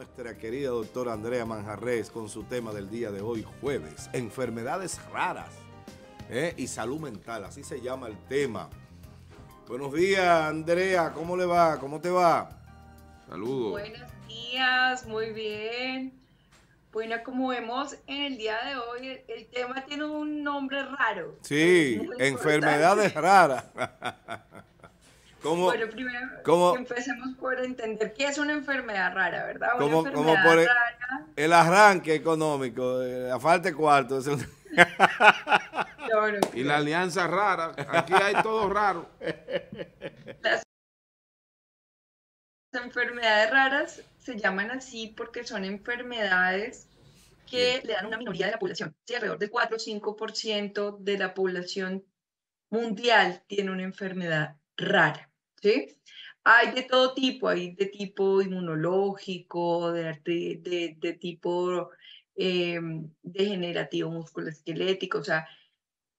nuestra querida doctora Andrea Manjarres con su tema del día de hoy, jueves, enfermedades raras ¿eh? y salud mental, así se llama el tema. Buenos días, Andrea, ¿cómo le va? ¿Cómo te va? Saludos. Buenos días, muy bien. Bueno, como vemos en el día de hoy, el, tema tiene un nombre raro. Sí, enfermedades raras. bueno, primero empecemos por entender qué es una enfermedad rara, ¿verdad? Una como, enfermedad por el, arranque económico, eh, la falta de cuarto. y la alianza rara, aquí hay todo raro. Las enfermedades raras se llaman así porque son enfermedades que le dan una minoría de la población. Sí, alrededor del 4 o 5% de la población mundial tiene una enfermedad rara. ¿Sí? Hay de todo tipo, hay de tipo inmunológico, de, de, de tipo eh, degenerativo musculoesquelético, o sea,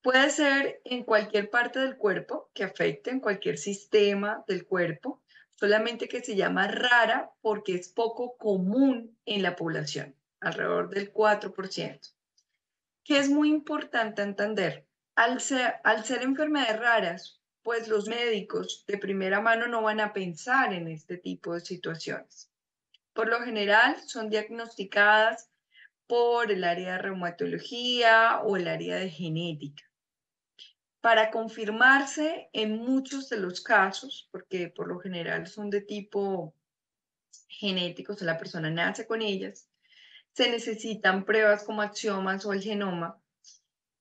puede ser en cualquier parte del cuerpo que afecte en cualquier sistema del cuerpo, solamente que se llama rara porque es poco común en la población, alrededor del 4%. Que es muy importante entender, al ser, al ser enfermedades raras, pues los médicos de primera mano no van a pensar en este tipo de situaciones. Por lo general son diagnosticadas por el área de reumatología o el área de genética. Para confirmarse en muchos de los casos, porque por lo general son de tipo genético, o sea, la persona nace con ellas, se necesitan pruebas como axiomas o el genoma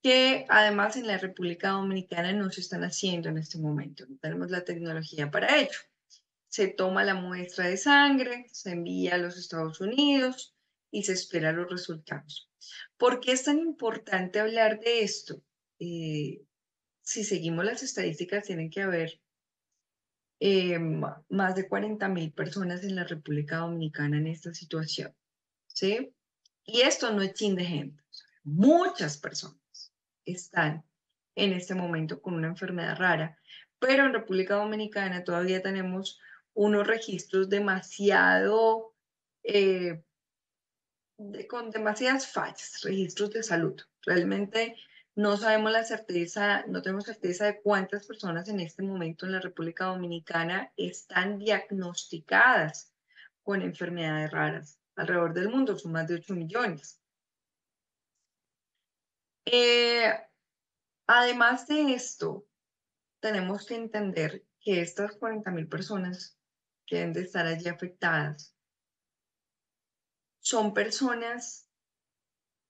que además en la República Dominicana no se están haciendo en este momento. No tenemos la tecnología para ello. Se toma la muestra de sangre, se envía a los Estados Unidos y se esperan los resultados. ¿Por qué es tan importante hablar de esto? Eh, si seguimos las estadísticas, tienen que haber eh, más de 40 mil personas en la República Dominicana en esta situación. ¿sí? Y esto no es chin de gente, muchas personas están en este momento con una enfermedad rara, pero en República Dominicana todavía tenemos unos registros demasiado, eh, con demasiadas fallas, registros de salud. Realmente no sabemos la certeza, no tenemos certeza de cuántas personas en este momento en la República Dominicana están diagnosticadas con enfermedades raras. Alrededor del mundo son más de 8 millones. Eh, además de esto, tenemos que entender que estas 40.000 personas que deben de estar allí afectadas son personas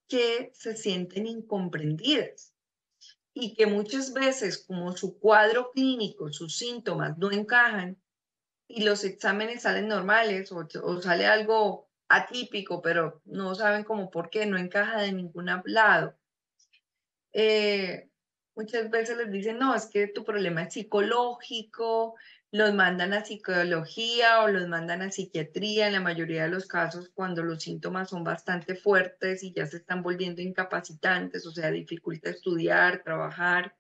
que se sienten incomprendidas y que muchas veces como su cuadro clínico, sus síntomas no encajan y los exámenes salen normales o, o sale algo atípico, pero no saben cómo por qué no encaja de ningún lado, eh, muchas veces les dicen, no, es que tu problema es psicológico, los mandan a psicología o los mandan a psiquiatría en la mayoría de los casos cuando los síntomas son bastante fuertes y ya se están volviendo incapacitantes, o sea, dificulta estudiar, trabajar.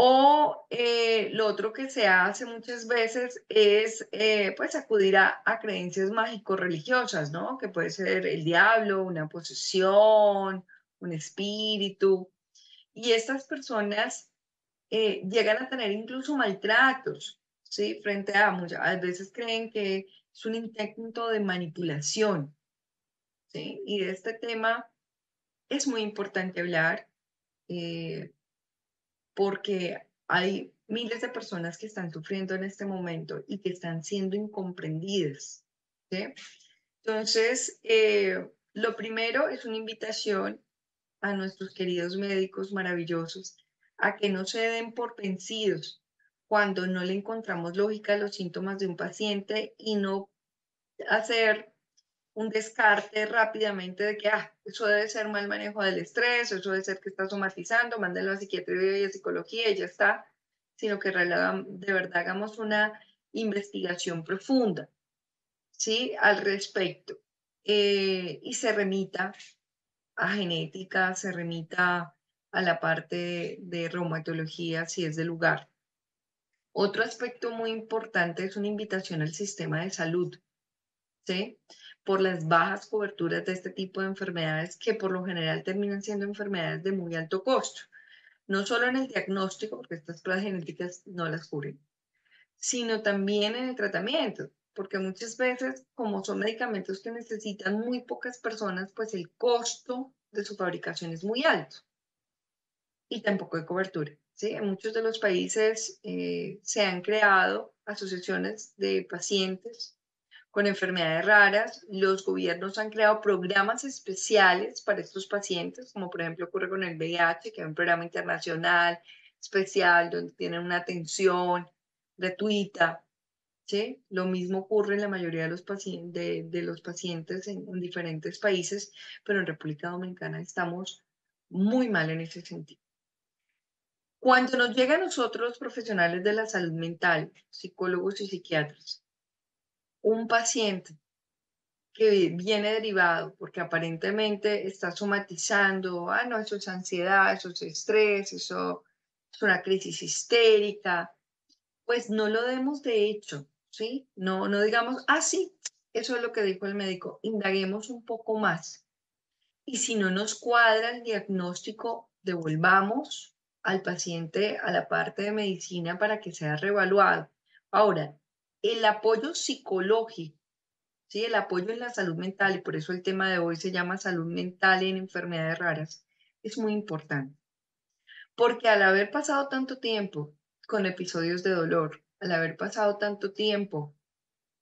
O eh, lo otro que se hace muchas veces es eh, pues acudir a, a creencias mágico-religiosas, ¿no? Que puede ser el diablo, una posesión, un espíritu. Y estas personas eh, llegan a tener incluso maltratos, ¿sí? Frente a muchas, a veces creen que es un intento de manipulación, ¿sí? Y de este tema es muy importante hablar eh, porque hay miles de personas que están sufriendo en este momento y que están siendo incomprendidas, ¿sí? Entonces, eh, lo primero es una invitación a nuestros queridos médicos maravillosos a que no se den por vencidos cuando no le encontramos lógica a los síntomas de un paciente y no hacer un descarte rápidamente de que ah, eso debe ser mal manejo del estrés, eso debe ser que está somatizando, mándenlo a psiquiatría y a psicología y ya está, sino que de verdad hagamos una investigación profunda, ¿sí? Al respecto eh, y se remita a genética, se remita a la parte de reumatología si es de lugar. Otro aspecto muy importante es una invitación al sistema de salud. ¿sí? Por las bajas coberturas de este tipo de enfermedades que por lo general terminan siendo enfermedades de muy alto costo. No solo en el diagnóstico, porque estas pruebas genéticas no las cubren, sino también en el tratamiento, porque muchas veces, como son medicamentos que necesitan muy pocas personas, pues el costo de su fabricación es muy alto y tampoco hay cobertura. ¿sí? En muchos de los países eh, se han creado asociaciones de pacientes con enfermedades raras. Los gobiernos han creado programas especiales para estos pacientes, como por ejemplo ocurre con el VIH, que es un programa internacional especial donde tienen una atención gratuita. ¿Sí? Lo mismo ocurre en la mayoría de los, pacientes, de, los pacientes en, en diferentes países, pero en República Dominicana estamos muy mal en ese sentido. Cuando nos llega a nosotros los profesionales de la salud mental, psicólogos y psiquiatras, un paciente que viene derivado porque aparentemente está somatizando, ah, no, eso es ansiedad, eso es estrés, eso es una crisis histérica, pues no lo demos de hecho, ¿sí? No, no digamos, ah, sí, eso es lo que dijo el médico, indaguemos un poco más. Y si no nos cuadra el diagnóstico, devolvamos al paciente a la parte de medicina para que sea reevaluado. Ahora, el apoyo psicológico, ¿sí? el apoyo en la salud mental, y por eso el tema de hoy se llama salud mental en enfermedades raras, es muy importante. Porque al haber pasado tanto tiempo con episodios de dolor, al haber pasado tanto tiempo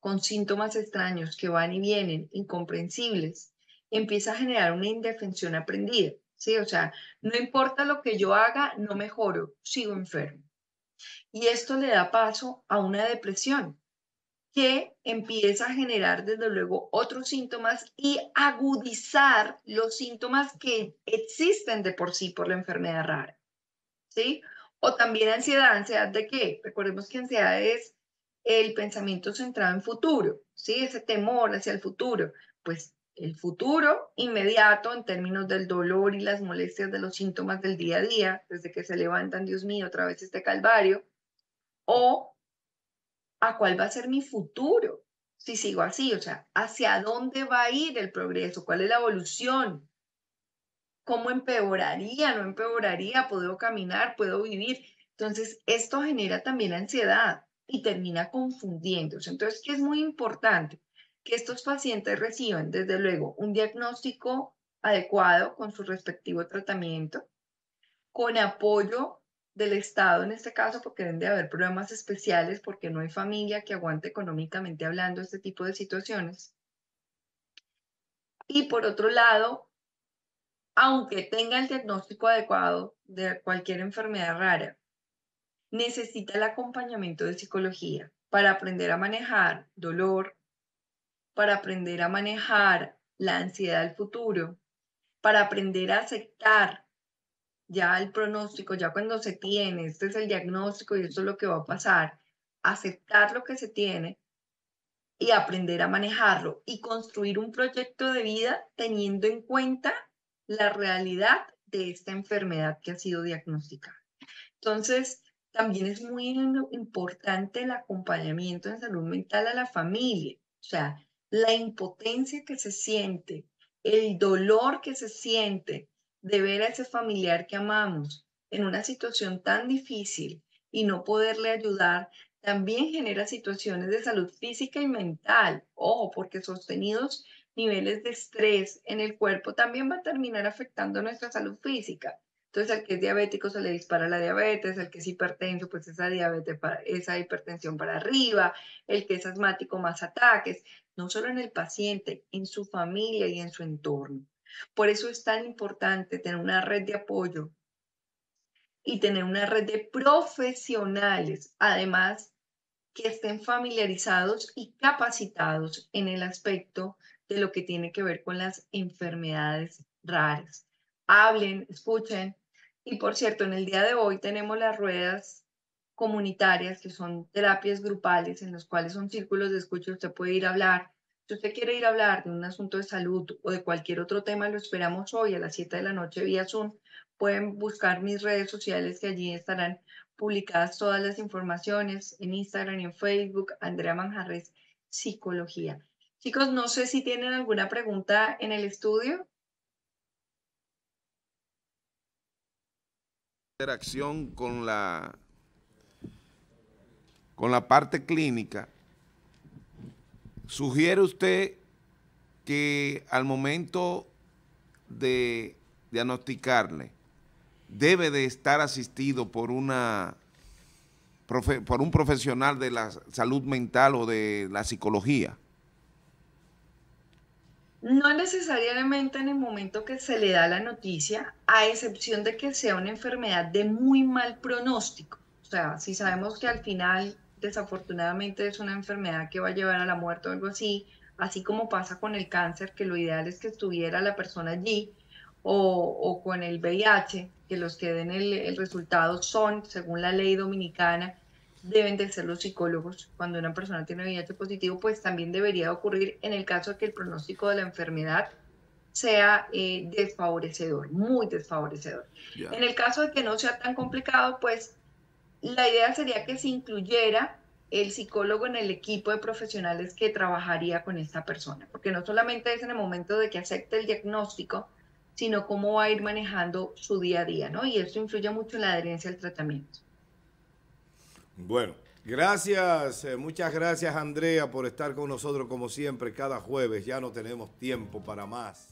con síntomas extraños que van y vienen, incomprensibles, empieza a generar una indefensión aprendida. ¿sí? O sea, no importa lo que yo haga, no mejoro, sigo enfermo. Y esto le da paso a una depresión que empieza a generar desde luego otros síntomas y agudizar los síntomas que existen de por sí por la enfermedad rara. ¿Sí? O también ansiedad, ansiedad de qué? Recordemos que ansiedad es el pensamiento centrado en futuro, ¿sí? Ese temor hacia el futuro. Pues el futuro inmediato en términos del dolor y las molestias de los síntomas del día a día, desde que se levantan, Dios mío, otra vez este calvario, o a cuál va a ser mi futuro si sigo así, o sea, hacia dónde va a ir el progreso, cuál es la evolución, cómo empeoraría, no empeoraría, puedo caminar, puedo vivir. Entonces, esto genera también ansiedad y termina confundiéndose. Entonces, ¿qué es muy importante? que estos pacientes reciban, desde luego, un diagnóstico adecuado con su respectivo tratamiento, con apoyo del Estado en este caso, porque deben de haber programas especiales, porque no hay familia que aguante económicamente hablando este tipo de situaciones. Y por otro lado, aunque tenga el diagnóstico adecuado de cualquier enfermedad rara, necesita el acompañamiento de psicología para aprender a manejar dolor, para aprender a manejar la ansiedad del futuro, para aprender a aceptar ya el pronóstico, ya cuando se tiene, este es el diagnóstico y esto es lo que va a pasar, aceptar lo que se tiene y aprender a manejarlo y construir un proyecto de vida teniendo en cuenta la realidad de esta enfermedad que ha sido diagnosticada. Entonces, también es muy importante el acompañamiento en salud mental a la familia. O sea, la impotencia que se siente, el dolor que se siente de ver a ese familiar que amamos en una situación tan difícil y no poderle ayudar, también genera situaciones de salud física y mental. Ojo, porque sostenidos niveles de estrés en el cuerpo también va a terminar afectando nuestra salud física. Entonces, al que es diabético se le dispara la diabetes, el que es hipertenso, pues esa diabetes, esa hipertensión para arriba, el que es asmático, más ataques, no solo en el paciente, en su familia y en su entorno. Por eso es tan importante tener una red de apoyo y tener una red de profesionales, además que estén familiarizados y capacitados en el aspecto de lo que tiene que ver con las enfermedades raras. Hablen, escuchen, y por cierto, en el día de hoy tenemos las ruedas comunitarias, que son terapias grupales en los cuales son círculos de escucha, usted puede ir a hablar. Si usted quiere ir a hablar de un asunto de salud o de cualquier otro tema, lo esperamos hoy a las 7 de la noche vía Zoom. Pueden buscar mis redes sociales que allí estarán publicadas todas las informaciones en Instagram y en Facebook, Andrea Manjarres, Psicología. Chicos, no sé si tienen alguna pregunta en el estudio. Interacción con la con la parte clínica. ¿Sugiere usted que al momento de diagnosticarle debe de estar asistido por una por un profesional de la salud mental o de la psicología? No necesariamente en el momento que se le da la noticia, a excepción de que sea una enfermedad de muy mal pronóstico. O sea, si sabemos que al final desafortunadamente es una enfermedad que va a llevar a la muerte o algo así, así como pasa con el cáncer, que lo ideal es que estuviera la persona allí, o, con el VIH, que los que den el, resultado son, según la ley dominicana, deben de ser los psicólogos. Cuando una persona tiene VIH positivo, pues también debería ocurrir en el caso de que el pronóstico de la enfermedad sea eh, desfavorecedor, muy desfavorecedor. En el caso de que no sea tan complicado, pues la idea sería que se incluyera el psicólogo en el equipo de profesionales que trabajaría con esta persona, porque no solamente es en el momento de que acepte el diagnóstico, sino cómo va a ir manejando su día a día, ¿no? Y eso influye mucho en la adherencia al tratamiento. Bueno, gracias, eh, muchas gracias Andrea por estar con nosotros como siempre cada jueves, ya no tenemos tiempo para más.